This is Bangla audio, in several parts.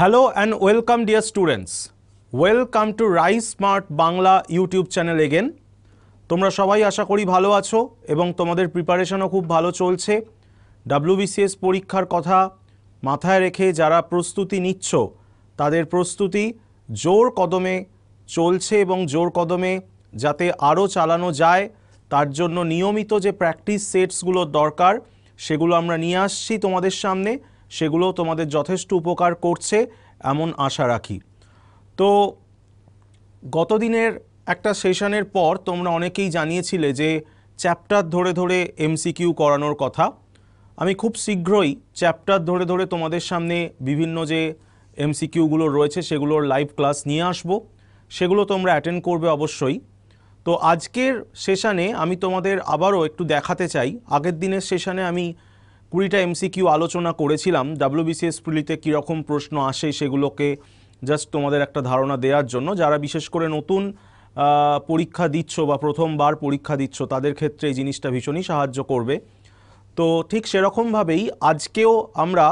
Hello and welcome, dear students. Welcome to Rise Smart Bangla YouTube channel again তোমরা সবাই আশা করি ভালো আছো এবং তোমাদের প্রিপারেশনও খুব ভালো চলছে। ডাব্লিউবিসিএস পরীক্ষার কথা মাথায় রেখে যারা প্রস্তুতি নিচ্ছ, তাদের প্রস্তুতি জোর কদমে চলছে এবং জোর কদমে যাতে আরও চালানো যায়, তার জন্য নিয়মিত যে প্র্যাকটিস সেটসগুলোর দরকার, সেগুলো আমরা নিয়ে আসছি তোমাদের সামনে। সেগুলো তোমাদের যথেষ্ট উপকার করছে, এমন আশা রাখি। তো গতদিনের একটা সেশনের পর তোমরা অনেকেই জানিয়েছিলে যে চ্যাপ্টার ধরে ধরে এমসিকিউ করানোর কথা। আমি খুব শীঘ্রই চ্যাপ্টার ধরে ধরে তোমাদের সামনে বিভিন্ন যে এমসিকিউগুলো রয়েছে সেগুলোর লাইভ ক্লাস নিয়ে আসব। সেগুলো তোমরা অ্যাটেন্ড করবে অবশ্যই। তো আজকের সেশানে আমি তোমাদের আবারও একটু দেখাতে চাই। আগের দিনের সেশানে আমি কুড়িটা এমসিকিউ আলোচনা করেছিলাম ডাব্লিউবিসিএস প্রিলিতে কীরকম প্রশ্ন আসে সেগুলোকে জাস্ট তোমাদের একটা ধারণা দেওয়ার জন্য। যারা বিশেষ করে নতুন পরীক্ষা দিচ্ছ বা প্রথমবার পরীক্ষা দিচ্ছ, তাদের ক্ষেত্রে এই জিনিসটা ভীষণই সাহায্য করবে। তো ঠিক সেরকমভাবেই আজকেও আমরা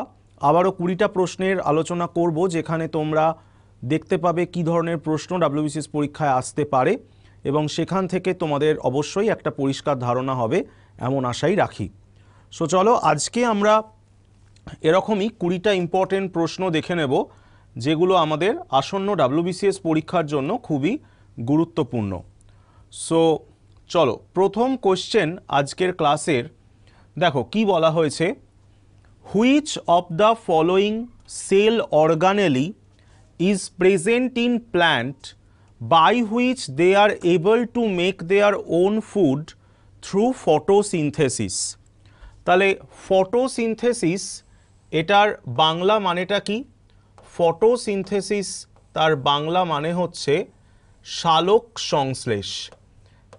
আবারও কুড়িটা প্রশ্নের আলোচনা করব, যেখানে তোমরা দেখতে পাবে কি ধরনের প্রশ্ন ডাব্লিউবিসিএস পরীক্ষায় আসতে পারে এবং সেখান থেকে তোমাদের অবশ্যই একটা পরিষ্কার ধারণা হবে, এমন আশাই রাখি। সো চলো আজকে আমরা এরকমই কুড়িটা ইম্পর্টেন্ট প্রশ্ন দেখে নেব, যেগুলো আমাদের আসন্ন ডাব্লিউবিসিএস পরীক্ষার জন্য খুবই গুরুত্বপূর্ণ। সো চলো, প্রথম কোশ্চেন আজকের ক্লাসের দেখো, কি বলা হয়েছে? Which of the following cell organelle is present in plant by which they are able to make their own food through photosynthesis তাহলে ফটোসিনথেসিস, এটার বাংলা মানেটা কি? ফটোসিনথেসিস তার বাংলা মানে হচ্ছে শালক সংশ্লেষ।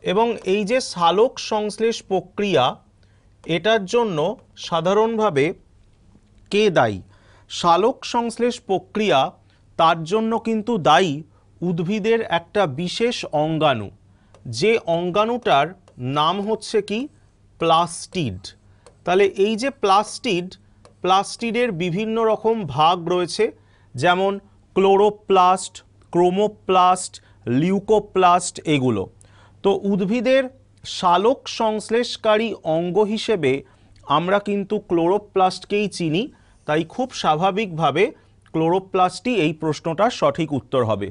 এবং এই যে সালোক সংশ্লেষ প্রক্রিয়া, এটার জন্য সাধারণভাবে কে দায়ী? শালক সংশ্লেষ প্রক্রিয়া তার জন্য কিন্তু দায়ী উদ্ভিদের একটা বিশেষ অঙ্গাণু। যে অঙ্গাণুটার নাম হচ্ছে কি? প্লাস্টিড। তাহলে এই যে প্লাস্টিড, প্লাস্টিডের বিভিন্ন রকম ভাগ রয়েছে, যেমন ক্লোরোপ্লাস্ট, ক্রোমোপ্লাস্ট, লিউকোপ্লাস্ট এগুলো। তো উদ্ভিদের সালোক সংশ্লেষকারী অঙ্গ হিসেবে আমরা কিন্তু ক্লোরোপ্লাস্টকেই চিনি, তাই খুব স্বাভাবিকভাবে ক্লোরোপ্লাস্টই এই প্রশ্নটার সঠিক উত্তর হবে।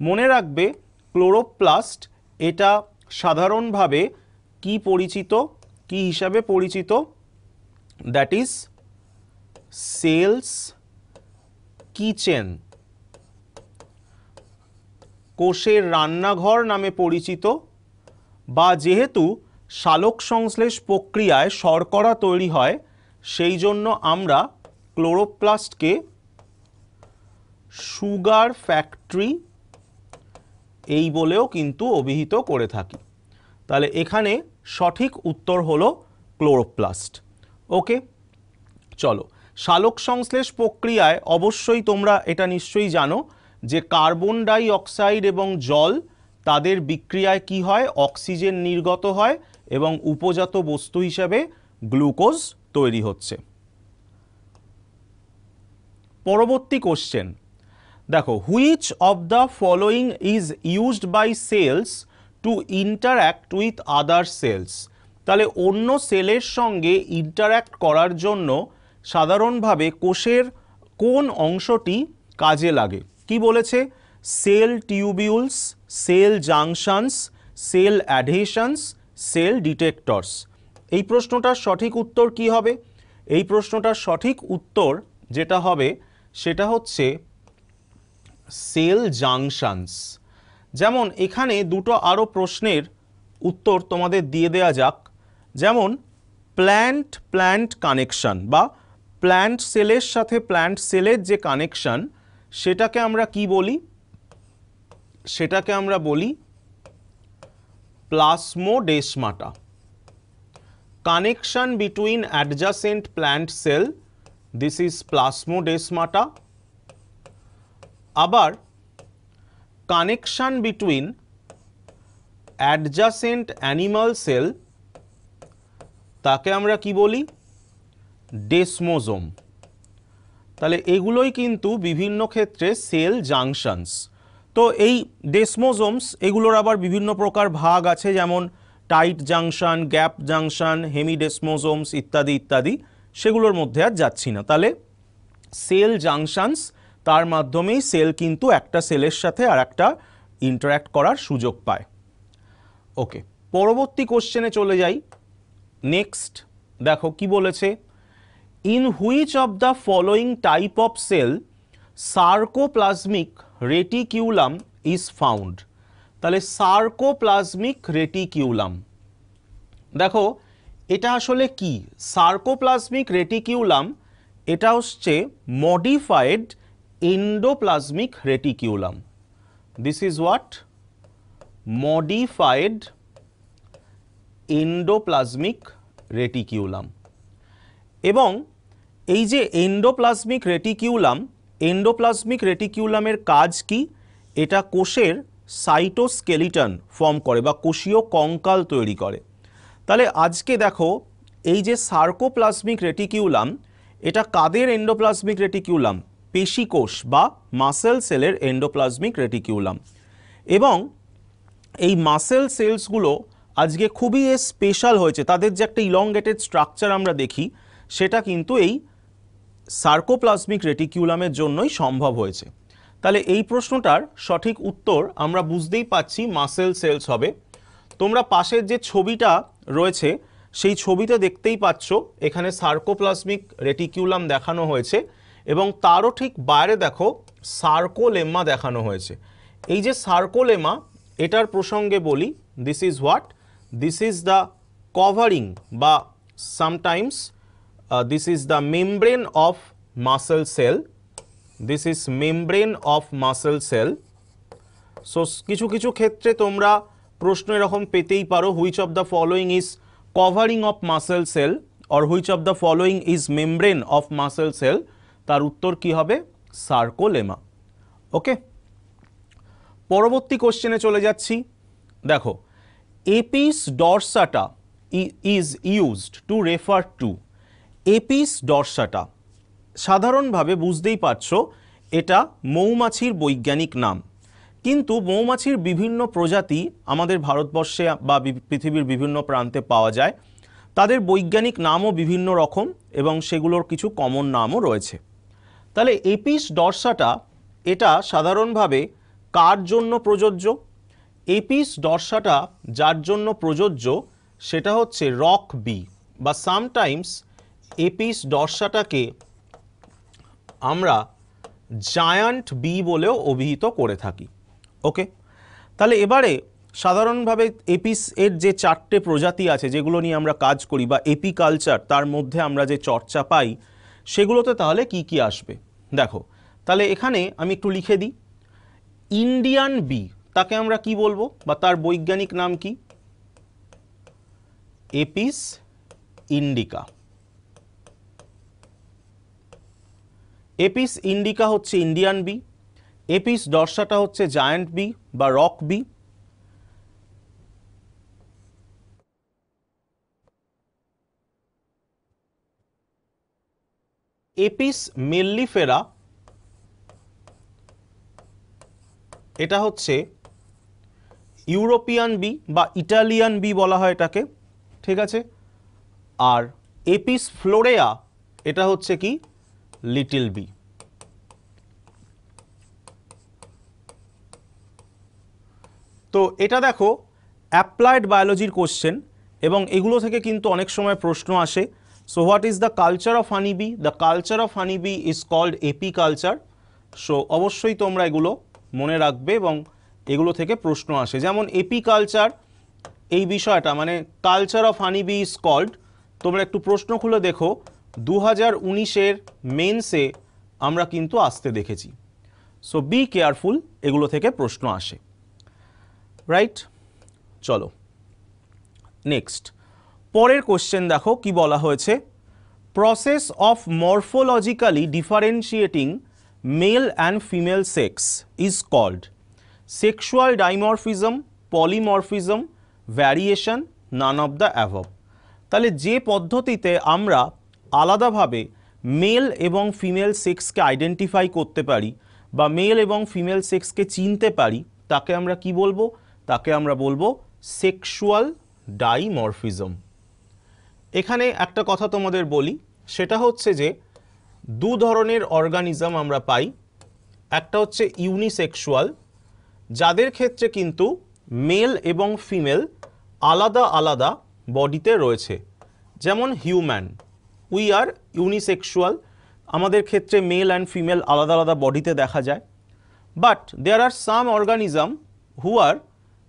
মনে রাখবে, ক্লোরোপ্লাস্ট এটা সাধারণভাবে কি পরিচিত, কি হিসাবে পরিচিত? That is cell's kitchen. কোষের রান্নাঘর নামে পরিচিত বা যেহেতু সালোক সংশ্লেষ প্রক্রিয়ায় শর্করা তৈরি হয়, সেই জন্য আমরা ক্লোরোপ্লাস্টকে সুগার ফ্যাক্টরি এই বলেও কিন্তু অভিহিত করে থাকি। তাহলে এখানে সঠিক উত্তর হলো ক্লোরোপ্লাস্ট। ওকে চলো। সালোক সংশ্লেষ প্রক্রিয়ায় অবশ্যই তোমরা এটা নিশ্চয়ই জানো যে কার্বন ডাই অক্সাইড এবং জল তাদের বিক্রিয়ায় কি হয়? অক্সিজেন নির্গত হয় এবং উপজাত বস্তু হিসাবে গ্লুকোজ তৈরি হচ্ছে। পরবর্তী কোশ্চেন দেখো which of the following is used by cells to interact with other cells তাহলে অন্য সেলের সঙ্গে ইন্টারঅ্যাক্ট করার জন্য সাধারণভাবে কোষের কোন অংশটি কাজে লাগে? কি বলেছে? Cell tubules, cell junctions, cell adhesions, cell detectors. এই প্রশ্নটার সঠিক উত্তর কি হবে? এই প্রশ্নটার সঠিক উত্তর যেটা হবে সেটা হচ্ছে সেল জাংশনস। যেমন এখানে দুটো আরও প্রশ্নের উত্তর তোমাদের দিয়ে দেয়া যাক। যেমন প্ল্যান্ট প্ল্যান্ট কানেকশন বা প্ল্যান্ট সেলের সাথে প্ল্যান্ট সেলের যে কানেকশন সেটাকে আমরা কি বলি? সেটাকে আমরা বলি plasmodesmata connection between adjacent plant cell this is plasmodesmata আবার connection between adjacent animal cell তাকে আমরা কি বলি? ডেসমোজোম। তাহলে এগুলোই কিন্তু বিভিন্ন ক্ষেত্রে সেল জাংশনস। তো এই ডেসমোজোমস, এগুলোর আবার বিভিন্ন প্রকার ভাগ আছে, যেমন tight junction, gap junction, hemidesmosomes ইত্যাদি ইত্যাদি। সেগুলোর মধ্যে আর যাচ্ছি না। তাহলে সেল জাংশনস, তার মাধ্যমেই সেল কিন্তু একটা সেলের সাথে আর একটা ইন্টারাক্ট করার সুযোগ পায়। ওকে, পরবর্তী কোশ্চেনে চলে যাই। নেক্সট দেখো কি বলেছে? In which of the following type of cell sarcoplasmic reticulum is found তাহলে সার্কোপ্লাজমিক রেটিকিউলাম দেখো, এটা আসলে কি? সার্কোপ্লাজমিক রেটিকিউলাম এটা হচ্ছে modified endoplasmic reticulum this is what modified endoplasmic reticulum এবং এই যে এন্ডোপ্লাজমিক রেটিকিউলাম এন্ডোপ্লাজমিক রেটিকিউলামের কাজ কি? এটা কোষের সাইটোস্কেলিটন ফর্ম করে বা কোষীয় কঙ্কাল তৈরি করে। তাহলে আজকে দেখো, এই যে সার্কোপ্লাজমিক রেটিকিউলাম এটা কাদের এন্ডোপ্লাজমিক রেটিকিউলাম পেশিকোষ বা মাসেল সেলের এন্ডোপ্লাজমিক রেটিকিউলাম এবং এই মাসেল সেলসগুলো আজকে খুবই স্পেশাল হয়েছে। তাদের যে একটা ইলংগেটেড স্ট্রাকচার আমরা দেখি, সেটা কিন্তু এই সার্কোপ্লাজমিক রেটিকিউলামের জন্যই সম্ভব হয়েছে। তাহলে এই প্রশ্নটার সঠিক উত্তর আমরা বুঝতেই পাচ্ছি মাসেল সেলস হবে। তোমরা পাশের যে ছবিটা রয়েছে, সেই ছবিতে দেখতেই পাচ্ছ, এখানে সার্কোপ্লাজমিক রেটিকিউলাম দেখানো হয়েছে এবং তারও ঠিক বাইরে দেখো সার্কোলেমা দেখানো হয়েছে। এই যে সার্কোলেমা এটার প্রসঙ্গে বলি this is what this is the covering বা sometimes this is the membrane of muscle cell this is membrane of muscle cell so কিছু কিছু ক্ষেত্রে তোমরা প্রশ্ন এরকম পেতেই পারো which of the following is covering of muscle cell or which of the following is membrane of muscle cell তার উত্তর কি হবে? সার্কোলেমা ওকে পরবর্তী কোশ্চেনে চলে যাচ্ছি। দেখো Apis dorsata is used to refer to Apis dorsata. সাধারণভাবে বুঝতেই পারছ, এটা মৌমাছির বৈজ্ঞানিক নাম। কিন্তু মৌমাছির বিভিন্ন প্রজাতি আমাদের ভারতবর্ষে বি- পৃথিবীর বিভিন্ন প্রান্তে পাওয়া যায়। তাদের বৈজ্ঞানিক নামও বিভিন্ন রকম এবং সেগুলোর কিছু কমন নামও রয়েছে। তাহলে এপিস ডরসাটা, এটা সাধারণভাবে কার জন্য প্রযোজ্য? এপিস ডরসাটা যার জন্য প্রযোজ্য সেটা হচ্ছে রক বি বা সামটাইমস এপিস ডরসাটাকে আমরা জায়ান্ট বি বলেও অভিহিত করে থাকি। ওকে? তাহলে এবারে সাধারণভাবে এপিস এর যে চারটে প্রজাতি আছে যেগুলো নিয়ে আমরা কাজ করি বা এপি কালচার তার মধ্যে আমরা যে চর্চা পাই, সেগুলোতে তাহলে কি কি আসবে? দেখো, তাহলে এখানে আমি একটু লিখে দিই। ইন্ডিয়ান বি তাকে আমরা কি বলব? বা তার বৈজ্ঞানিক নাম কি? Apis indica. এপিস ইন্ডিকা হচ্ছে ইন্ডিয়ান বি। এপিস ডরসাটা হচ্ছে জায়ান্ট বি বা রক বি। এপিস মেল্লিফেরা, এটা হচ্ছে ইউরোপিয়ান বি বা ইটালিয়ান বি বলা হয় এটাকে, ঠিক আছে? আর এপিস ফ্লোরেয়া, এটা হচ্ছে কি? Little bee. তো এটা দেখো অ্যাপ্লাইড বায়োলজির কোশ্চেন, এবং এগুলো থেকে কিন্তু অনেক সময় প্রশ্ন আসে। So what is the culture of honey bee the culture of honey bee is called apiculture so অবশ্যই তোমরা এগুলো মনে রাখবে এবং এগুলো থেকে প্রশ্ন আসে। যেমন এপি কালচার, এই বিষয়টা মানে culture of honey bee is called. তোমরা একটু প্রশ্ন খুলে দেখো দু হাজার উনিশের মেন্সে আমরা কিন্তু আসতে দেখেছি। সো বি কেয়ারফুল এগুলো থেকে প্রশ্ন আসে। রাইট চলো। নেক্সট পরের কোশ্চেন দেখো, কি বলা হয়েছে? Process of morphologically differentiating male and female sex is called sexual dimorphism polymorphism variation none of the above তাহলে যে পদ্ধতিতে আমরা আলাদাভাবে মেল এবং ফিমেল সেক্সকে আইডেন্টিফাই করতে পারি বা মেল এবং ফিমেল সেক্সকে চিনতে পারি, তাকে আমরা কি বলব? তাকে আমরা বলব সেক্সুয়াল ডাইমরফিজম এখানে একটা কথা তোমাদের বলি, সেটা হচ্ছে যে দু ধরনের অর্গানিজম আমরা পাই। একটা হচ্ছে ইউনিসেক্সুয়াল যাদের ক্ষেত্রে কিন্তু মেল এবং ফিমেল আলাদা আলাদা বডিতে রয়েছে। যেমন হিউম্যান, উই আর ইউনিসেক্সুয়াল, আমাদের ক্ষেত্রে মেল অ্যান্ড ফিমেল আলাদা আলাদা বডিতে দেখা যায়। But there are some organism who are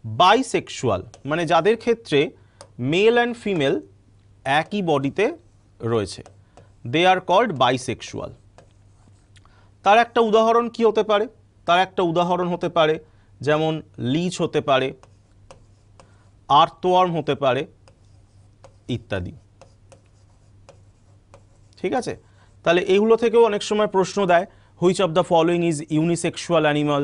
bisexual মানে যাদের ক্ষেত্রে মেল অ্যান্ড ফিমেল একই বডিতে রয়েছে। They are called bisexual. তার একটা উদাহরণ কি হতে পারে? তার একটা উদাহরণ হতে পারে যেমন লিচ হতে পারে আর্থওয়ার্ম হতে পারে ইত্যাদি। ঠিক আছে? তাহলে এগুলো থেকেও অনেক সময় প্রশ্ন দেয়, which of the following is unisexual animal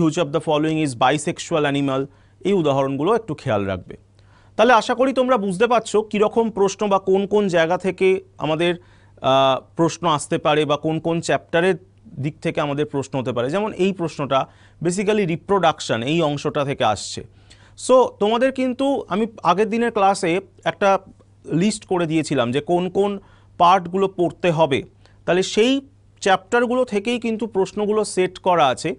which of the following is bisexual animal, এই উদাহরণগুলো একটু খেয়াল রাখবে। তাহলে আশা করি তোমরা বুঝতে পারছ কীরকম প্রশ্ন বা কোন কোন জায়গা থেকে আমাদের প্রশ্ন আসতে পারে বা কোন কোন চ্যাপ্টারের দিক থেকে আমাদের প্রশ্ন হতে পারে। যেমন এই প্রশ্নটা বেসিক্যালি রিপ্রোডাকশন এই অংশটা থেকে আসছে। সো তোমাদের কিন্তু আমি আগের দিনের ক্লাসে একটা লিস্ট করে দিয়েছিলাম যে কোন কোন পার্টগুলো পড়তে হবে। তাহলে সেই চ্যাপ্টারগুলো থেকেই কিন্তু প্রশ্নগুলো সেট করা আছে,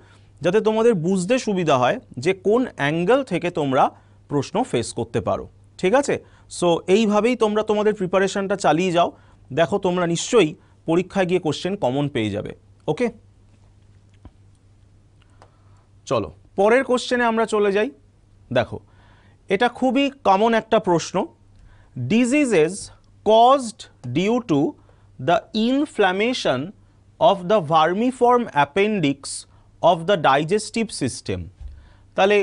যাতে তোমাদের বুঝতে সুবিধা হয় যে কোন অ্যাঙ্গেল থেকে তোমরা প্রশ্ন ফেস করতে পারো। ঠিক আছে? সো এইভাবেই তোমরা তোমাদের প্রিপারেশনটা চালিয়ে যাও। দেখো তোমরা নিশ্চয়ই পরীক্ষায় গিয়ে কোশ্চেন কমন পেয়ে যাবে। ওকে চলো, পরের কোশ্চেনে আমরা চলে যাই। দেখো, এটা খুবই কমন একটা প্রশ্ন। Diseases caused due to the inflammation of the vermiform appendix of the digestive system তাহলে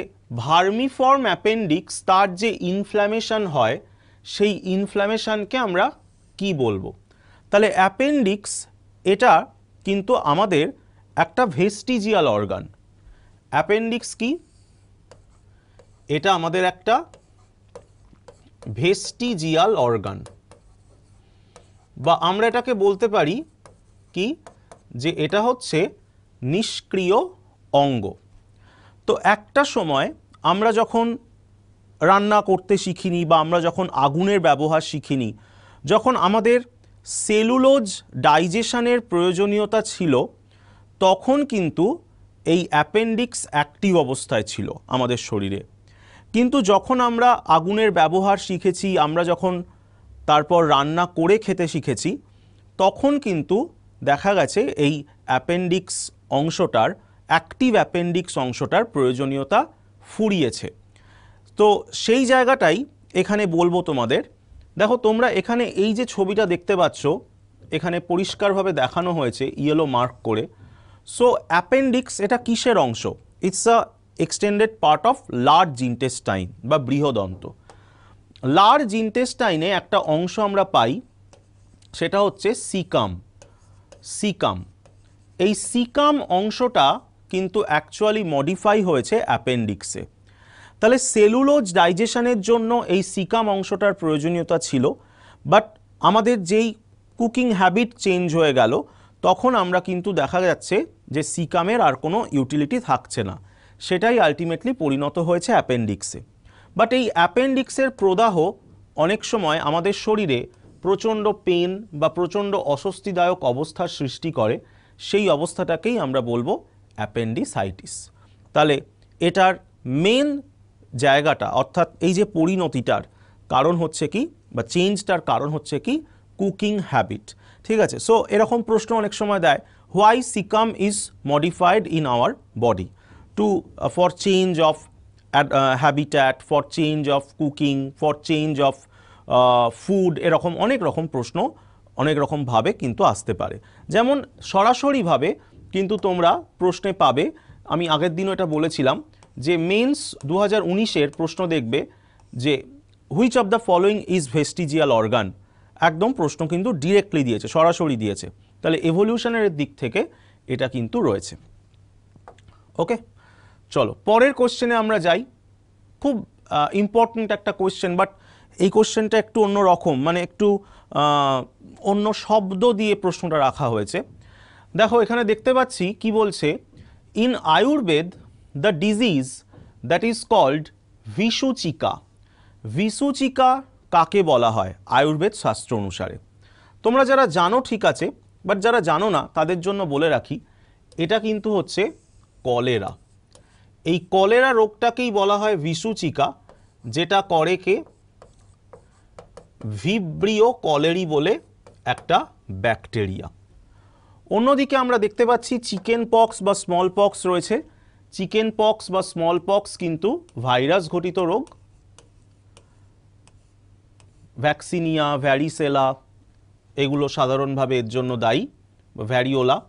ভার্মিফর্ম অ্যাপেন্ডিক্স তার যে ইনফ্ল্যামেশন হয়, সেই ইনফ্ল্যামেশনকে আমরা কি বলব? তাহলে অ্যাপেন্ডিক্স এটা কিন্তু আমাদের একটা ভেস্টিজিয়াল অর্গান অ্যাপেন্ডিক্স কি? এটা আমাদের একটা ভেস্টিজিয়াল অর্গান বা আমরা এটাকে বলতে পারি কি? যে এটা হচ্ছে নিষ্ক্রিয় অঙ্গ। তো একটা সময় আমরা যখন রান্না করতে শিখিনি বা আমরা যখন আগুনের ব্যবহার শিখিনি, যখন আমাদের সেলুলোজ ডাইজেশনের প্রয়োজনীয়তা ছিল, তখন কিন্তু এই অ্যাপেন্ডিক্স অ্যাক্টিভ অবস্থায় ছিল আমাদের শরীরে। কিন্তু যখন আমরা আগুনের ব্যবহার শিখেছি, আমরা যখন তারপর রান্না করে খেতে শিখেছি, তখন কিন্তু দেখা গেছে এই অ্যাপেন্ডিক্স অংশটার, অ্যাক্টিভ অ্যাপেন্ডিক্স অংশটার প্রয়োজনীয়তা ফুরিয়েছে। তো সেই জায়গাটাই এখানে বলব তোমাদের দেখো, তোমরা এখানে এই যে ছবিটা দেখতে পাচ্ছ, এখানে পরিষ্কারভাবে দেখানো হয়েছে ইয়েলো মার্ক করে। সো অ্যাপেন্ডিক্স এটা কিসের অংশ? It's a extended part of large intestine বা বৃহদন্ত। লার্জ ইন্টেস্টাইনে একটা অংশ আমরা পাই, সেটা হচ্ছে সিকাম সিকাম এই সিকাম অংশটা কিন্তু অ্যাকচুয়ালি মডিফাই হয়েছে অ্যাপেন্ডিক্সে তাহলে সেলুলোজ ডাইজেশনের জন্য এই সিকাম অংশটার প্রয়োজনীয়তা ছিল, বাট আমাদের যেই কুকিং হ্যাবিট চেঞ্জ হয়ে গেল, তখন আমরা কিন্তু দেখা যাচ্ছে যে সিকামের আর কোনো ইউটিলিটি থাকছে না। সেটাই আলটিমেটলি পরিণত হয়েছে অ্যাপেন্ডিক্সে। বাট এই অ্যাপেন্ডিক্সের প্রদাহ অনেক সময় আমাদের শরীরে প্রচণ্ড পেন বা প্রচণ্ড অস্বস্তিদায়ক অবস্থার সৃষ্টি করে, সেই অবস্থাটাকেই আমরা বলব অ্যাপেন্ডিসাইটিস। তাহলে এটার মেন জায়গাটা, অর্থাৎ এই যে পরিণতিটার কারণ হচ্ছে কি বা চেঞ্জটার কারণ হচ্ছে কি কুকিং হ্যাবিট ঠিক আছে? সো এরকম প্রশ্ন অনেক সময় দেয় why caecum is modified in our body to for change of habitat for change of cooking for change of food এরকম অনেক রকম প্রশ্ন, অনেক রকমভাবে কিন্তু আসতে পারে। যেমন সরাসরিভাবে কিন্তু তোমরা প্রশ্নে পাবে, আমি আগের দিনও এটা বলেছিলাম যে মেন্স দু হাজার প্রশ্ন দেখবে যে which of the following is vestigial organ? একদম প্রশ্ন কিন্তু ডিরেক্টলি দিয়েছে, সরাসরি দিয়েছে। তাহলে এভলিউশনের দিক থেকে এটা কিন্তু রয়েছে। ওকে? চলো, পরের কোশ্চেনে আমরা যাই। খুব ইম্পর্ট্যান্ট একটা কোশ্চেন বাট এই কোশ্চেনটা একটু অন্য রকম মানে একটু অন্য শব্দ দিয়ে প্রশ্নটা রাখা হয়েছে। দেখো, এখানে দেখতে পাচ্ছি কি বলছে in Ayurveda the disease that is called visuchika ভিসুচিকা কাকে বলা হয়? আয়ুর্বেদ শাস্ত্র অনুসারে। তোমরা যারা জানো ঠিক আছে বাট যারা জানো না, তাদের জন্য বলে রাখি, এটা কিন্তু হচ্ছে কলেরা। এই কলেরা রোগটাকেই বলা হয় ভিসুচিকা যেটা করে কে? ভিব্রিও কলেরি বলে একটা ব্যাকটেরিয়া অন্যদিকে আমরা দেখতে পাচ্ছি চিকেন পক্স বা স্মল পক্স রয়েছে। চিকেন পক্স বা স্মল পক্স কিন্তু ভাইরাস ঘটিত রোগ। ভ্যাকসিনিয়া, ভ্যারিসেলা, এগুলো সাধারণভাবে এর জন্য দায়ী, ভ্যারিওলা।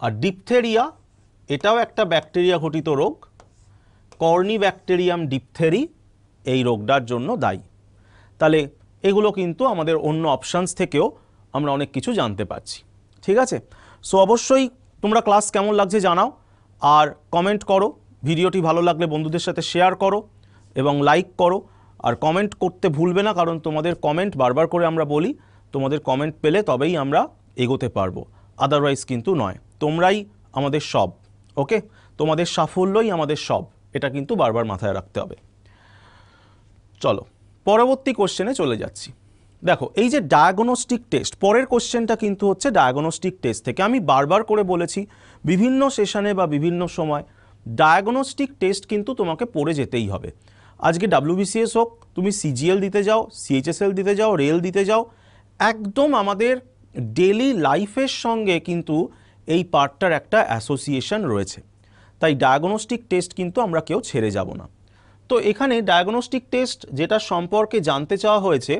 আর ডিপথেরিয়া, এটাও একটা ব্যাকটেরিয়া ঘটিত রোগ। কর্নি ব্যাকটেরিয়াম ডিপথেরি এই রোগটার জন্য দায়ী। তাহলে এগুলো কিন্তু আমাদের অন্য অপশানস থেকেও আমরা অনেক কিছু জানতে পারছি। ঠিক আছে? সো অবশ্যই তোমরা ক্লাস কেমন লাগছে জানাও, আর কমেন্ট করো, ভিডিওটি ভালো লাগলে বন্ধুদের সাথে শেয়ার করো, এবং লাইক করো, আর কমেন্ট করতে ভুলবে না, কারণ তোমাদের কমেন্ট বারবার করে আমরা বলি, তোমাদের কমেন্ট পেলে তবেই আমরা এগোতে পারব আদারওয়াইজ কিন্তু নয়, তোমরাই আমাদের সব ওকে তোমাদের সাফল্যই আমাদের সব, এটা কিন্তু বারবার মাথায় রাখতে হবে। চলো, পরবর্তী কোশ্চেনে চলে যাচ্ছি। দেখো, এই যে ডায়াগনস্টিক টেস্ট পরের কোশ্চেনটা কিন্তু হচ্ছে ডায়াগনস্টিক টেস্ট থেকে। আমি বারবার করে বলেছি, বিভিন্ন সেশনে বা বিভিন্ন সময় ডায়াগনস্টিক টেস্ট কিন্তু তোমাকে পড়ে যেতেই হবে। আজকে ডাব্লিউবিসিএস হোক, তুমি সিজিএল দিতে যাও সিএইচএসএল দিতে যাও রেল দিতে যাও, একদম আমাদের ডেলি লাইফের সঙ্গে কিন্তু এই পার্টটার একটা অ্যাসোসিয়েশন রয়েছে। তাই ডায়াগনস্টিক টেস্ট কিন্তু আমরা কেউ ছেড়ে যাব না। তো এখানে ডায়াগনস্টিক টেস্ট যেটা সম্পর্কে জানতে চাওয়া হয়েছে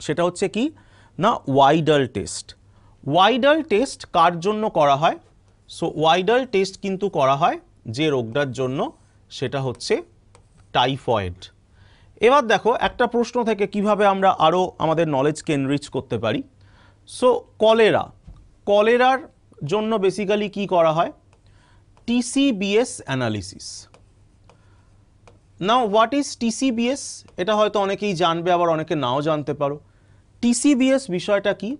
সেটা হচ্ছে কি? না ওয়াইডাল টেস্ট ওয়াইডাল টেস্ট কার জন্য করা হয়? সো ওয়াইডাল টেস্ট কিন্তু করা হয় যে রোগটার জন্য, সেটা হচ্ছে টাইফয়েড এবার দেখো, একটা প্রশ্ন থেকে কীভাবে আমরা আরও আমাদের নলেজকে এনরিচ করতে পারি? সো কলেরা কলেরার জন্য বেসিক্যালি কি করা হয়? TCBS analysis now what is TCBS এটা হয়তো অনেকেই জানবে, আবার অনেকে নাও জানতে পারো। টিসিবিএস বিষয়টা কি?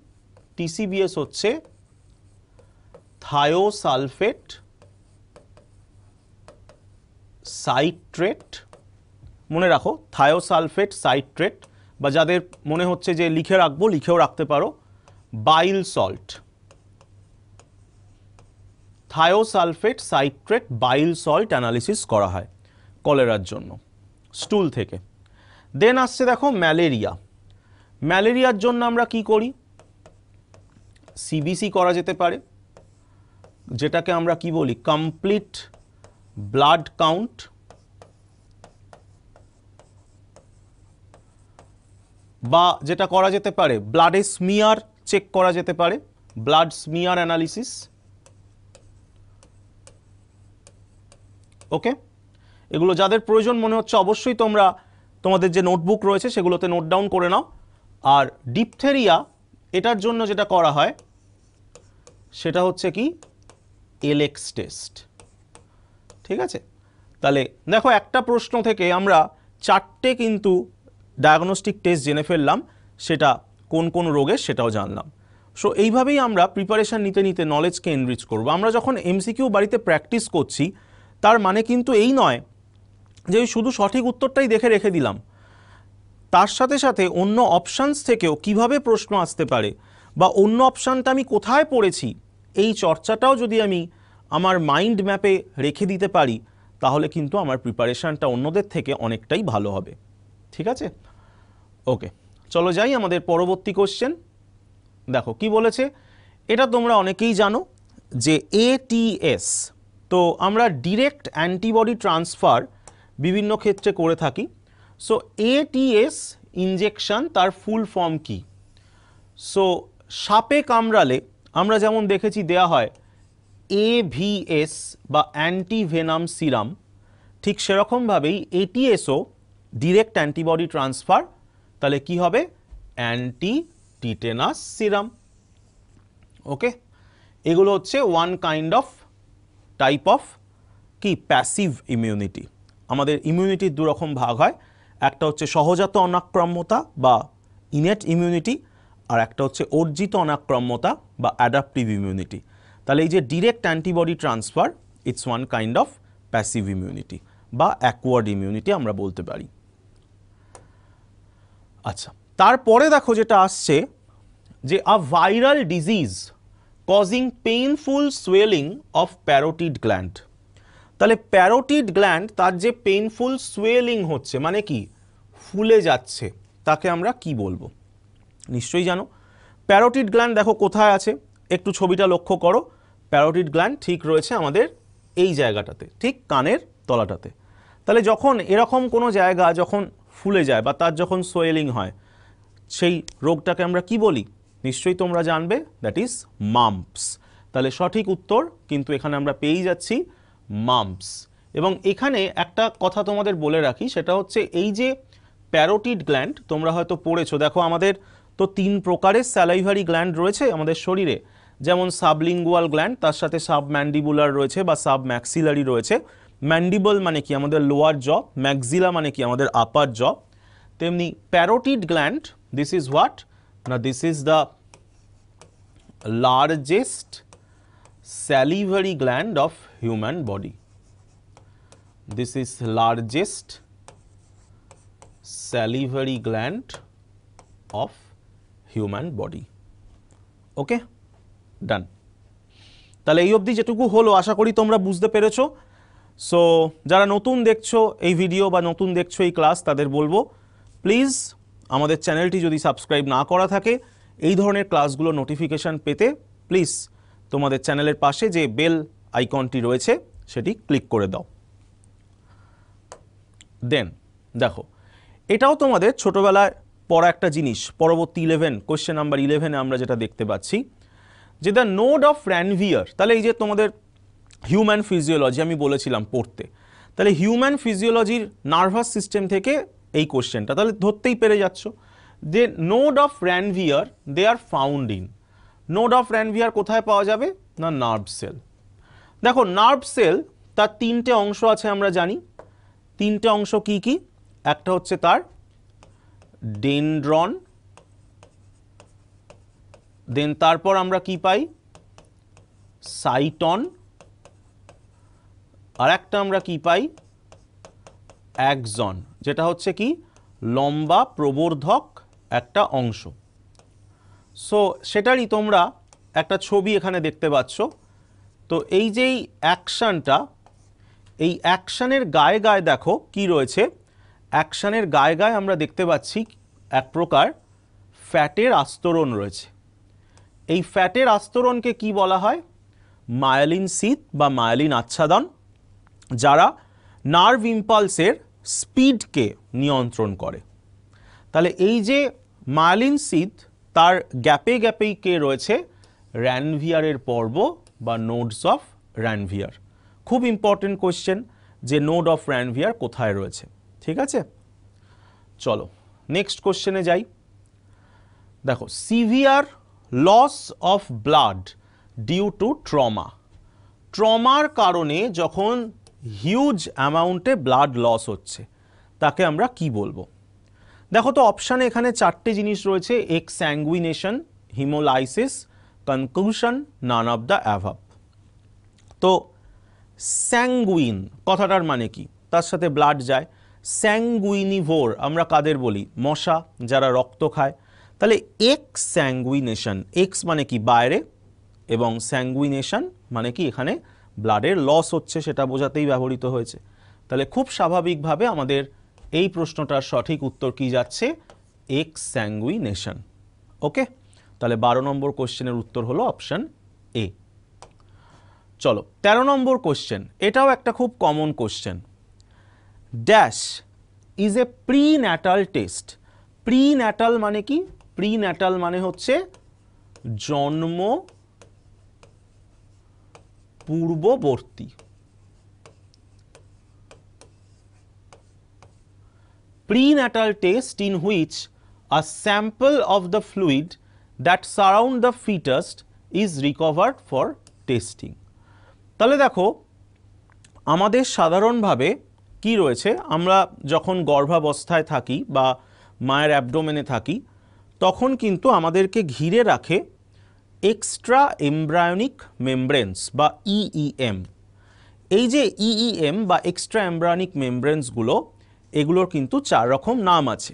টিসিবিএস হচ্ছে থায়োসালফেট সাইট্রেট। মনে রাখো, থায়োসালফেট, সাইট্রেট বা যাদের মনে হচ্ছে যে লিখে রাখব, লিখেও রাখতে পারো। Bile salt. Thiosulphate, citrate, bile salt analysis করা হয় কলেরার জন্য, স্টুল থেকে। দেন আসছে দেখো ম্যালেরিয়া। ম্যালেরিয়ার জন্য আমরা কি করি? সিবিসি করা যেতে পারে, যেটাকে আমরা কি বলি? কমপ্লিট ব্লাড কাউন্ট বা যেটা করা যেতে পারে ব্লাডে স্মিয়ার চেক করা যেতে পারে ব্লাড স্মিয়ার অ্যানালিসিস ওকে এগুলো যাদের প্রয়োজন মনে হচ্ছে, অবশ্যই তোমরা তোমাদের যে নোটবুক রয়েছে, সেগুলোতে নোট ডাউন করে নাও। আর ডিপথেরিয়া এটার জন্য যেটা করা হয়, সেটা হচ্ছে কি? এলেক্স টেস্ট ঠিক আছে? তাহলে দেখো একটা প্রশ্ন থেকে আমরা চারটে কিন্তু ডায়াগনস্টিক টেস্ট জেনে ফেললাম, সেটা কোন কোন রোগের সেটাও জানলাম। সো এইভাবেই আমরা প্রিপারেশান নিতে নিতে নলেজকে এনরিচ করব। আমরা যখন এমসিকিউ বাড়িতে প্র্যাকটিস করছি, তার মানে কিন্তু এই নয় যে শুধু সঠিক উত্তরটাই দেখে রেখে দিলাম। তার সাথে সাথে অন্য অপশানস থেকেও কীভাবে প্রশ্ন আসতে পারে বা অন্য অপশানটা আমি কোথায় পড়েছি, এই চর্চাটাও যদি আমি আমার মাইন্ড ম্যাপে রেখে দিতে পারি, তাহলে কিন্তু আমার প্রিপারেশানটা অন্যদের থেকে অনেকটাই ভালো হবে। ঠিক আছে? ওকে চলো যাই আমাদের পরবর্তী কোশ্চেন দেখো, কি বলেছে? এটা তোমরা অনেকেই জানো যে এটিএস তো আমরা ডিরেক্ট অ্যান্টিবডি ট্রান্সফার বিভিন্ন ক্ষেত্রে করে থাকি। সো এটিএস ইনজেকশন তার ফুল ফর্ম কি? সো সাপে কামড়ালে আমরা যেমন দেখেছি দেয়া হয় এভিএস বা অ্যান্টিভেনাম সিরাম ঠিক সেরকমভাবেই এটিএসও ডিরেক্ট অ্যান্টিবডি ট্রান্সফার তাহলে কি হবে? অ্যান্টি টিটেনাস সিরাম ওকে এগুলো হচ্ছে one kind of type of কি? প্যাসিভ ইমিউনিটি আমাদের ইমিউনিটির দু রকম ভাগ হয়। একটা হচ্ছে সহজাত অনাক্রম্যতা বা ইনেট ইমিউনিটি আর একটা হচ্ছে অর্জিত অনাক্রম্যতা বা অ্যাডাপটিভ ইমিউনিটি তাহলে এই যে direct antibody transfer it's one kind of passive immunity বা অ্যাকওয়ার্ড ইমিউনিটি আমরা বলতে পারি। আচ্ছা তারপরে দেখো যেটা আসছে যে a viral disease causing painful swelling of parotid gland তাহলে প্যারোটিড গ্ল্যান্ড তার যে পেইনফুল সোয়েলিং হচ্ছে মানে কি? ফুলে যাচ্ছে। তাকে আমরা কি বলব? নিশ্চয়ই জানো। প্যারোটিড গ্ল্যান্ড দেখো কোথায় আছে? একটু ছবিটা লক্ষ্য করো। প্যারোটিড গ্ল্যান্ড ঠিক রয়েছে আমাদের এই জায়গাটাতে, ঠিক কানের তলাটাতে। তাহলে যখন এরকম কোনো জায়গা যখন ফুলে যায় বা তার যখন সোয়েলিং হয়, সেই রোগটাকে আমরা কি বলি? নিশ্চয়ই তোমরা জানবে দ্যাট ইজ মাম্পস তাহলে সঠিক উত্তর কিন্তু এখানে আমরা পেয়েই যাচ্ছি। মাম্পস। এবং এখানে একটা কথা তোমাদের বলে রাখি, সেটা হচ্ছে এই যে প্যারোটিড গ্ল্যান্ড তোমরা হয়তো পড়েছো, দেখো আমাদের তো তিন প্রকারের স্যালাইভারি গ্ল্যান্ড রয়েছে আমাদের শরীরে, যেমন সাবলিঙ্গুয়াল গ্ল্যান্ড তার সাথে সাবম্যান্ডিবুলার রয়েছে বা সাব ম্যাক্সিলারি রয়েছে। ম্যান্ডিবল মানে কি? আমাদের লোয়ার জ ম্যাক্সিলা মানে কি? আমাদের আপার জ তেমনি parotid gland this is what না this is the largest salivary gland of human body. This is largest salivary gland of human body. Okay done তাহলে এই অবধি যেটুকু হলো, আশা করি তোমরা বুঝতে পেরেছ। সো যারা নতুন দেখছ এই ভিডিও বা নতুন দেখছ এই ক্লাস তাদের বলব প্লিজ আমাদের চ্যানেলটি যদি সাবস্ক্রাইব না করা থাকে, এই ধরনের ক্লাসগুলো নোটিফিকেশান পেতে প্লিজ তোমাদের চ্যানেলের পাশে যে বেল আইকনটি রয়েছে, সেটি ক্লিক করে দাও। দেন, দেখো, এটাও তোমাদের ছোটোবেলায় পড়া একটা জিনিস, পরবর্তী ইলেভেন কোয়েশ্চেন নাম্বার ইলেভেনে আমরা যেটা দেখতে পাচ্ছি, যে দ্য নোড অফ র্যানভিয়ার তাহলে এই যে তোমাদের হিউম্যান ফিজিওলজি আমি বলেছিলাম পড়তে, তাহলে হিউম্যান ফিজিওলজির নার্ভাস সিস্টেম থেকে এই কোশ্চেনটা তাহলে ধরতেই পেরে যাচ্ছ, যে node of Ranvier they are found in node of Ranvier কোথায় পাওয়া যাবে? না নার্ভ সেল দেখো নার্ভ সেল তার তিনটে অংশ আছে আমরা জানি। তিনটে অংশ কি কি? একটা হচ্ছে তার ডেনড্রন দেন তারপর আমরা কি পাই? সাইটন আর একটা আমরা কি পাই? একজন যেটা হচ্ছে কি? লম্বা প্রবর্ধক একটা অংশ। সো সেটারই তোমরা একটা ছবি এখানে দেখতে পাচ্ছ। তো এই যেই অ্যাকশানটা, এই অ্যাকশানের গায়ে গায়ে দেখো কি রয়েছে? অ্যাকশানের গায়ে গায়ে আমরা দেখতে পাচ্ছি এক প্রকার ফ্যাটের আস্তরণ রয়েছে। এই ফ্যাটের আস্তরণকে কি বলা হয়? মায়ালিন শীত বা মায়ালিন আচ্ছাদন, যারা নার্ভ ইম্পালসের স্পিডকে নিয়ন্ত্রণ করে। তাহলে এই যে মায়ালিন শীত, তার গ্যাপে গ্যাপেই কে রয়েছে? র্যানভিয়ারের পর্ব বা নোডস অফ র্যানভিয়ার খুব ইম্পর্টেন্ট কোয়েশ্চেন যে নোড অফ র্যানভিয়ার কোথায় রয়েছে। ঠিক আছে? চলো নেক্সট কোশ্চেনে যাই। দেখো severe loss of blood due to trauma ট্রমার কারণে যখন হিউজ অ্যামাউন্টে ব্লাড লস হচ্ছে, তাকে আমরা কি বলব? দেখো তো অপশানে এখানে চারটে জিনিস রয়েছে exsanguination haemolysis conclusion none of the above তো স্যাঙ্গুইন কথাটার মানে কি? তার সাথে ব্লাড যায়। স্যাঙ্গুইনিভোর আমরা কাদের বলি? মশা, যারা রক্ত খায়। তাহলে এক্স স্যাঙ্গুইনেশন এক্স মানে কি? বাইরে। এবং স্যাঙ্গুইনেশন মানে কি? এখানে ব্লাডের লস হচ্ছে, সেটা বোঝাতেই ব্যবহৃত হয়েছে। তাহলে খুব স্বাভাবিকভাবে আমাদের এই প্রশ্নটার সঠিক উত্তর কি যাচ্ছে? এক্স স্যাঙ্গুইনেশন ওকে তাহলে বারো নম্বর কোশ্চেনের উত্তর হলো অপশন এ চলো, তেরো নম্বর কোশ্চেন, এটাও একটা খুব common question dash is a prenatal test prenatal মানে কি? প্রি ন্যাটাল মানে হচ্ছে জন্ম পূর্ববর্তী। Prenatal test in which a sample of the fluid that surround the fetus is recovered for testing তাহলে দেখো, আমাদের সাধারণভাবে কি রয়েছে? আমরা যখন গর্ভাবস্থায় থাকি বা মায়ের অ্যাবডোমেনে থাকি, তখন কিন্তু আমাদেরকে ঘিরে রাখে এক্সট্রা এমব্রায়োনিক মেমব্রেন্স বা ইইএম এই যে ইইএম বা এক্সট্রা এমব্রায়োনিক মেমব্রেন্সগুলো এগুলোর কিন্তু চার রকম নাম আছে।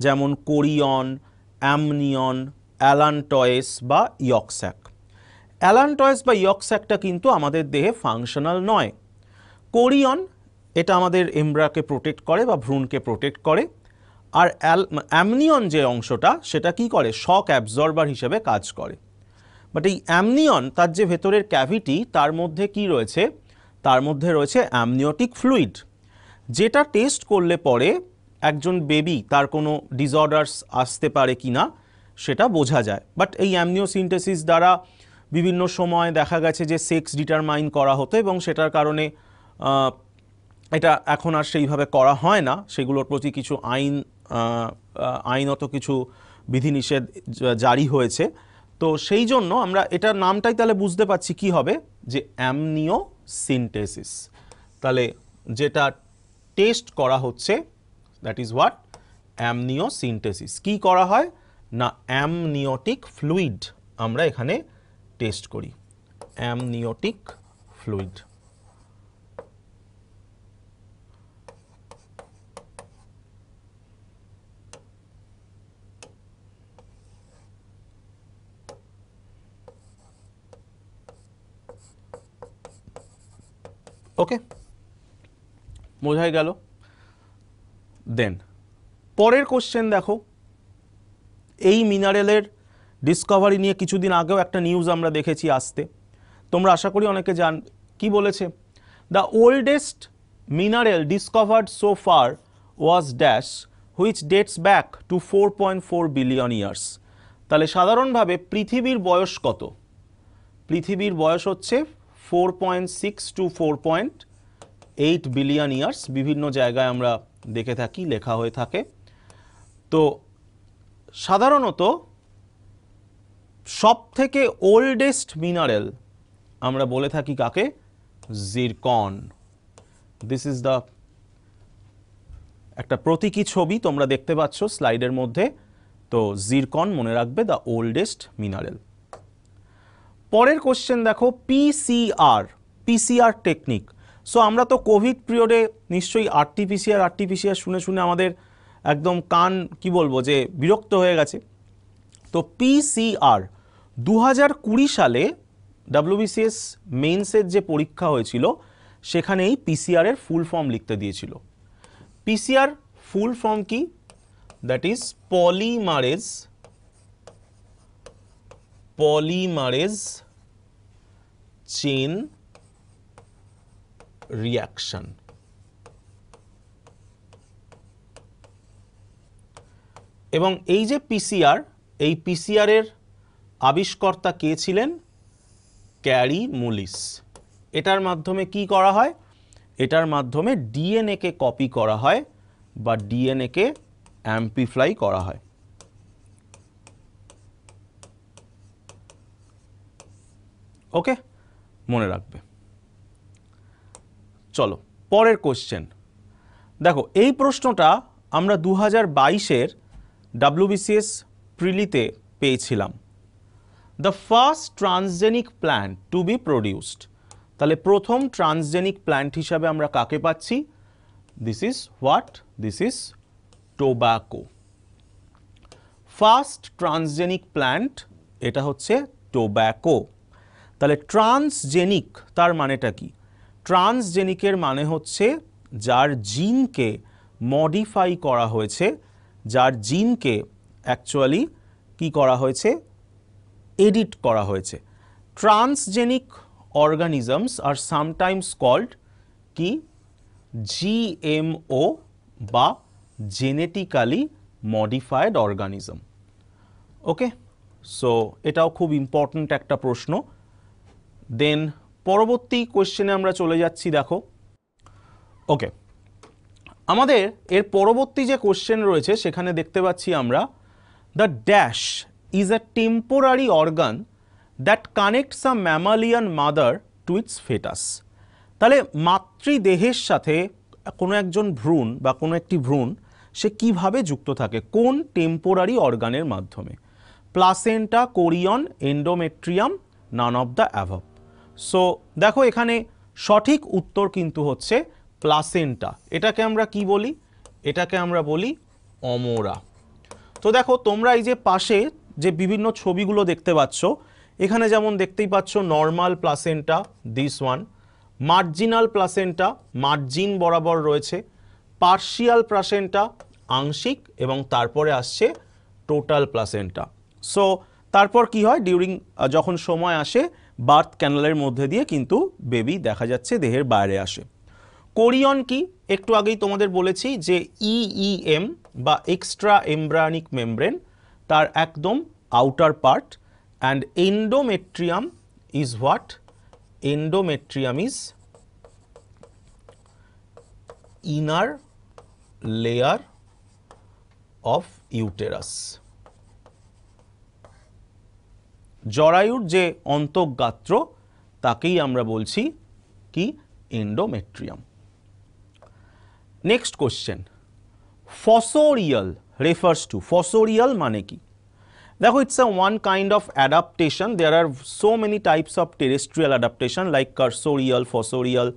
যেমন কোরিয়ন, অ্যামনিয়ন অ্যালান্টয়েস বা ইয়কস্যাক অ্যালান্টয়েস বা ইয়কস্যাকটা কিন্তু আমাদের দেহে ফাংশনাল নয়। কোরিয়ন এটা আমাদের এমব্রাকে প্রোটেক্ট করে বা ভ্রূণকে প্রোটেক্ট করে। আর অ্যামনিয়ন যে অংশটা, সেটা কি করে? শক অ্যাবজর্বার হিসেবে কাজ করে। বাট এই অ্যামনিয়ন, তার যে ভেতরের ক্যাভিটি, তার মধ্যে কি রয়েছে? তার মধ্যে রয়েছে অ্যামনিওটিক ফ্লুইড। যেটা টেস্ট করলে পরে একজন বেবি তার কোনো ডিসঅর্ডার্স আসতে পারে কি না সেটা বোঝা যায়। বাট এই অ্যামনিওসিনটেসিস দ্বারা বিভিন্ন সময় দেখা গেছে যে সেক্স ডিটারমাইন করা হতো এবং সেটার কারণে এটা এখন আর সেইভাবে করা হয় না। সেগুলোর প্রতি কিছু আইন আইনত কিছু বিধিনিষেধ জারি হয়েছে। তো সেই জন্য আমরা এটার নামটাই তাহলে বুঝতে পারছি কি হবে, যে অ্যামনিও সিনটেসিস তাহলে যেটা টেস্ট করা হচ্ছে that is what amniocentesis কি করা হয়? না অ্যামনিওটিক ফ্লুইড আমরা এখানে টেস্ট করি। অ্যামনিওটিক ফ্লুইড ওকে বোঝাই গেল। দেন পরের কোশ্চেন দেখো। এই মিনারেলের ডিসকভারি নিয়ে কিছুদিন আগেও একটা নিউজ আমরা দেখেছি আসতে। তোমরা আশা করি অনেকে জান, কি বলেছে? The oldest mineral discovered so far was dash which dates back to four point four billion years তাহলে সাধারণভাবে পৃথিবীর বয়স কত? পৃথিবীর বয়স হচ্ছে four point six to four point eight billion years বিভিন্ন জায়গায় আমরা দেখে থাকি, লেখা হয়ে থাকে। তো সাধারণত সব থেকে ওল্ডেস্ট মিনারেল আমরা বলে থাকি কাকে? জিরকন দিস ইজ দ্য একটা প্রতীকী ছবি তোমরা দেখতে পাচ্ছ স্লাইডের মধ্যে। তো জিরকন মনে রাখবে দ্য ওল্ডেস্ট মিনারেল পরের কোশ্চেন দেখো পিসিআর পিসিআর টেকনিক সো আমরা তো কোভিড পিরিয়ডে নিশ্চয়ই আরটিপিসিআর আরটিপিসিআর শুনে শুনে আমাদের একদম কান, কি বলব, যে বিরক্ত হয়ে গেছে। তো পিসিআর দু হাজার কুড়ি সালে ডাব্লিউবিসিএস মেন্সের যে পরীক্ষা হয়েছিল, সেখানেই পিসিআর এর ফুল ফর্ম লিখতে দিয়েছিল। পিসিআর ফুল ফর্ম কি? That is polymerase polymerase chain reaction এবং এই যে পিসিআর এই পিসিআর এর আবিষ্কর্তা কে ছিলেন? Kary Mullis. এটার মাধ্যমে কি করা হয়? এটার মাধ্যমে ডিএনএ কে কপি করা হয় বা ডিএনএ কে অ্যাম্পিফ্লাই করা হয়। ওকে মনে রাখবে। চলো, পরের কোশ্চেন দেখো, এই প্রশ্নটা আমরা দু হাজার বাইশের ডাব্লিউবিসিএস প্রিলিতে পেয়েছিলাম। The first transgenic plant to be produced তাহলে প্রথম ট্রান্সজেনিক প্ল্যান্ট হিসাবে আমরা কাকে পাচ্ছি? This is what this is tobacco first transgenic plant এটা হচ্ছে টোব্যাকো তাহলে ট্রান্সজেনিক তার মানেটা কি? ট্রান্সজেনিকের মানে হচ্ছে যার জিনকে মডিফাই করা হয়েছে যার জিনকে অ্যাকচুয়ালি কি করা হয়েছে? এডিট করা হয়েছে। Transgenic organisms are sometimes called কি? জিএমও বা genetically modified organism okay so এটাও খুব ইম্পর্ট্যান্ট একটা প্রশ্ন। দেন পরবর্তী কোয়েশ্চেনে আমরা চলে যাচ্ছি, দেখো। ওকে আমাদের এর পরবর্তী যে কোশ্চেন রয়েছে, সেখানে দেখতে পাচ্ছি আমরা the dash is a temporary organ that connects a mammalian mother to its fetus তাহলে মাতৃদেহের সাথে কোনো একজন ভ্রূণ বা কোনো একটি ভ্রূণ, সে কীভাবে যুক্ত থাকে? কোন টেম্পোরারি অর্গানের মাধ্যমে? Placenta chorion endometrium none of the above so দেখো এখানে সঠিক উত্তর কিন্তু হচ্ছে প্লাসেন্টা। এটাকে আমরা কি বলি? এটাকে আমরা বলি অমরা। তো দেখো, তোমরা এই যে পাশে যে বিভিন্ন ছবিগুলো দেখতে পাচ্ছ, এখানে যেমন দেখতেই পাচ্ছ normal placenta this one marginal placenta margin বরাবর রয়েছে পার্শিয়াল প্লাসেন্টা, আংশিক, এবং তারপরে আসছে টোটাল প্লাসেন্টা। সো তারপর কি হয়? ডিউরিং যখন সময় আসে বার্থ ক্যানালের মধ্যে দিয়ে কিন্তু বেবি দেখা যাচ্ছে, দেহের বাইরে আসে। কোরিয়ন কি? একটু আগেই তোমাদের বলেছি যে ইইএম বা এক্সট্রা এমব্রায়নিক মেমব্রেন তার একদম outer part and endometrium is what endometrium is inner layer of uterus জরায়ুর যে অন্তঃগাত্র, তাকেই আমরা বলছি কি? Endometrium next question fossorial refers to fossorial মানে কি? দেখো it's a one kind of adaptation there are so many types of terrestrial adaptation like cursorial fossorial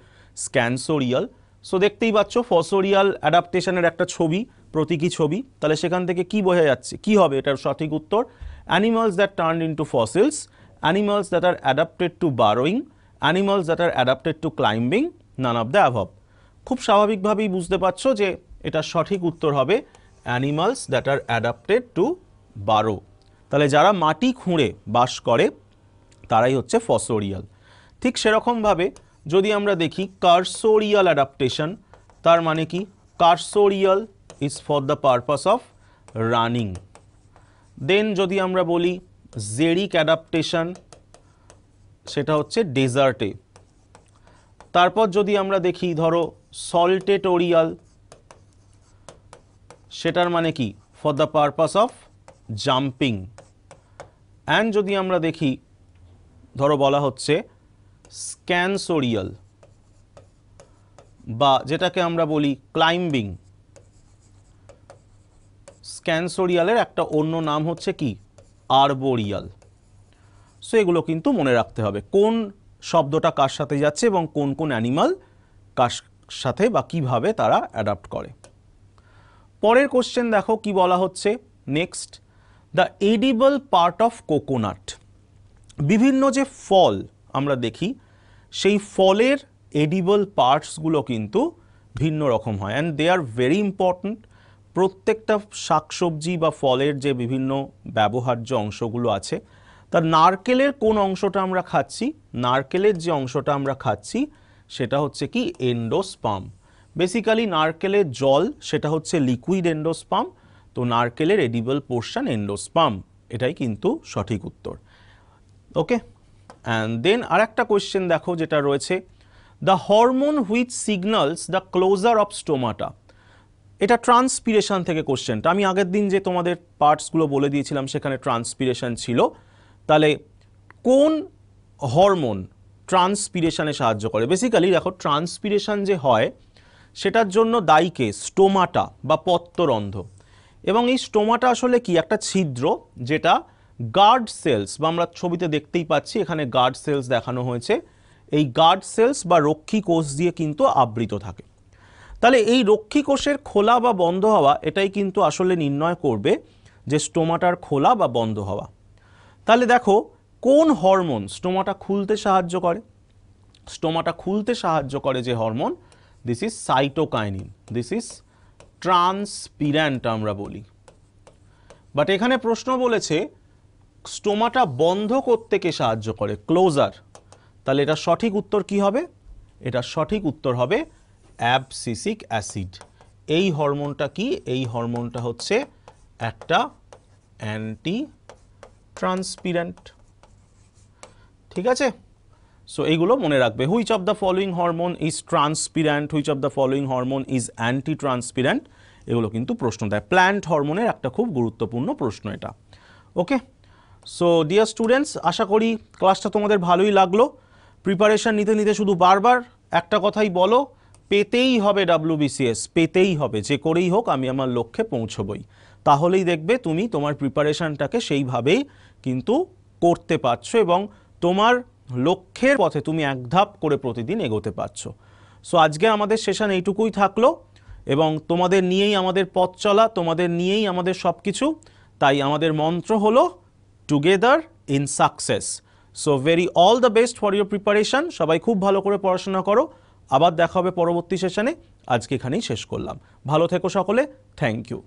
scansorial so দেখতেই পাচ্ছ ফসোরিয়াল অ্যাডাপ্টেশনের একটা ছবি, প্রতীকী ছবি। তাহলে সেখান থেকে কি বোঝা যাচ্ছে? কি হবে? এটার সঠিক উত্তর animals that turn into fossils animals that are adapted to burrowing animals that are adapted to climbing none of the above খুব স্বাভাবিকভাবেই বুঝতে পারছ যে এটা সঠিক উত্তর হবে animals that are adapted to burrow তাহলে যারা মাটি খুঁড়ে বাস করে, তারাই হচ্ছে ফসোরিয়াল ঠিক সেরকমভাবে যদি আমরা দেখি কার্সোরিয়াল অ্যাডাপ্টেশন তার মানে কি? Cursorial is for the purpose of running then যদি আমরা বলি জেরিক অ্যাডাপ্টেশন সেটা হচ্ছে ডেজার্টে তারপর যদি আমরা দেখি ধরো সল্টেটোরিয়াল। সেটার মানে কি? For the purpose of jumping and যদি আমরা দেখি, ধরো বলা হচ্ছে স্ক্যানসোরিয়াল। বা যেটাকে আমরা বলি ক্লাইম্বিং। স্ক্যানসোরিয়ালের একটা অন্য নাম হচ্ছে কি? আরবোরিয়াল। সো এগুলো কিন্তু মনে রাখতে হবে। কোন শব্দটা কার সাথে যাচ্ছে এবং কোন কোন অ্যানিমাল কার সাথে বা কীভাবে তারা অ্যাডাপ্ট করে। পরের কোশ্চেন দেখো কি বলা হচ্ছে। Next, the edible part of coconut. বিভিন্ন যে ফল আমরা দেখি, সেই ফলের এডিবল পার্টসগুলো কিন্তু ভিন্ন রকম হয়। And they are very important প্রত্যেকটা শাকসবজি বা ফলের যে বিভিন্ন ব্যবহার্য অংশগুলো আছে তার নারকেলের কোন অংশটা আমরা খাচ্ছি, নারকেলের যে অংশটা আমরা খাচ্ছি সেটা হচ্ছে কি? এন্ডোস্পাম বেসিক্যালি নারকেলের জল, সেটা হচ্ছে লিকুইড এন্ডোস্পাম তো নারকেলের এডিবল পোর্শন এন্ডোস্পাম এটাই কিন্তু সঠিক উত্তর। ওকে অ্যান্ড দেন আর একটা কোয়েশ্চেন দেখো যেটা রয়েছে। The hormone which signals the closure of stomata এটা ট্রান্সপিরেশন থেকে কোশ্চেনটা আমি আগের দিন যে তোমাদের পার্টসগুলো বলে দিয়েছিলাম, সেখানে ট্রান্সপিরেশন ছিল। তাহলে কোন হরমোন ট্রান্সপিরেশনে সাহায্য করে। বেসিক্যালি দেখো ট্রান্সপিরেশান যে হয়, সেটার জন্য দায়ীকে স্টোমাটা বা পত্তরন্ধ্র এবং এই স্টোমাটা আসলে কি? একটা ছিদ্র যেটা গার্ড সেলস বা আমরা ছবিতে দেখতেই পাচ্ছি, এখানে গার্ড সেলস দেখানো হয়েছে। এই গার্ড সেলস বা রক্ষী কোষ দিয়ে কিন্তু আবৃত থাকে। তাহলে এই রক্ষী কোষের খোলা বা বন্ধ হওয়া, এটাই কিন্তু আসলে নির্ণয় করবে যে স্টোমাটার খোলা বা বন্ধ হওয়া। তাহলে দেখো কোন হরমোন স্টোমাটা খুলতে সাহায্য করে? স্টোমাটা খুলতে সাহায্য করে যে hormone this is cytokinin this is transpirant আমরা বলি। বাট এখানে প্রশ্ন বলেছে, স্টোমাটা বন্ধ করতে কে সাহায্য করে? ক্লোজার তাহলে এটা সঠিক উত্তর কি হবে? এটা সঠিক উত্তর হবে অ্যাবসিসিক অ্যাসিড এই হরমোনটা কি? এই হরমোনটা হচ্ছে একটা অ্যান্টি ট্রান্সপিরেন্ট ঠিক আছে? সো এইগুলো মনে রাখবে। Which of the following hormone is transpirant which of the following hormone is anti transpirant এগুলো কিন্তু প্রশ্ন দেয়। প্ল্যান্ট হরমোনের একটা খুব গুরুত্বপূর্ণ প্রশ্ন এটা। ওকে সো ডিয়ার স্টুডেন্টস আশা করি ক্লাসটা তোমাদের ভালোই লাগল। প্রিপারেশান নিতে নিতে শুধু বারবার একটা কথাই বলো, পেতেই হবে ডাব্লিউবিসিএস পেতেই হবে। যে করেই হোক, আমি আমার লক্ষ্যে পৌঁছবই। তাহলেই দেখবে তুমি তোমার প্রিপারেশনটাকে সেইভাবেই কিন্তু করতে পারছ এবং তোমার লক্ষ্যের পথে তুমি এক ধাপ করে প্রতিদিন এগোতে পারছ। সো আজকে আমাদের সেশন এইটুকুই থাকল এবং তোমাদের নিয়েই আমাদের পথ চলা, তোমাদের নিয়েই আমাদের সব কিছু তাই আমাদের মন্ত্র হলো together in success so very all the best for your preparation সবাই খুব ভালো করে পড়াশোনা করো। আবার দেখা হবে পরবর্তী সেশনে। আজকে এখানেই শেষ করলাম। ভালো থেকো সকলে। Thank you